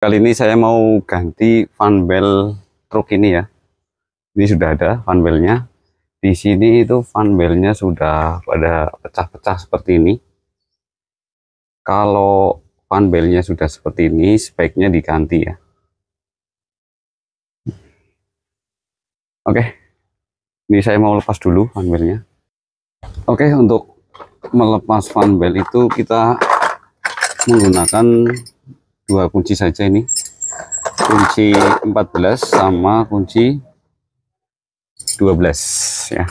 Kali ini saya mau ganti fan bell truk ini ya. Ini sudah ada fan bellnya. Di sini itu fan bellnya sudah pada pecah-pecah seperti ini. Kalau fan bellnya sudah seperti ini, sebaiknya diganti ya. Oke, ini saya mau lepas dulu fan bellnya. Oke, untuk melepas fan bell itu kita menggunakan dua kunci saja ini. Kunci 14 sama kunci 12 ya.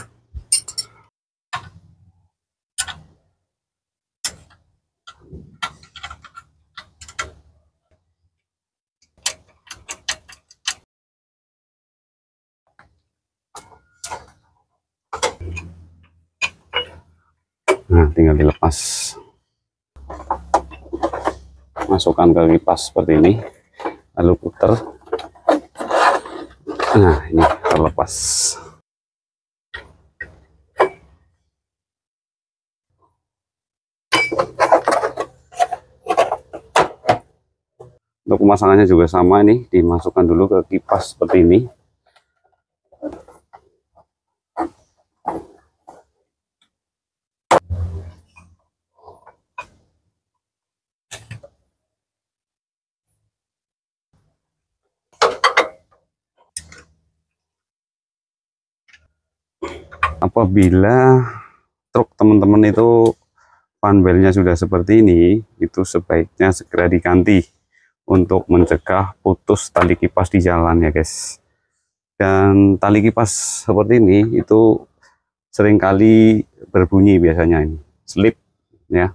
Nah, tinggal dilepas masukkan ke kipas seperti ini. Lalu putar nah ini terlepas. Untuk pemasangannya juga sama ini dimasukkan dulu ke kipas seperti ini apabila truk teman-teman itu panbelnya sudah seperti ini itu sebaiknya segera diganti untuk mencegah putus tali kipas di jalan ya guys. Dan tali kipas seperti ini itu sering kali berbunyi biasanya ini slip ya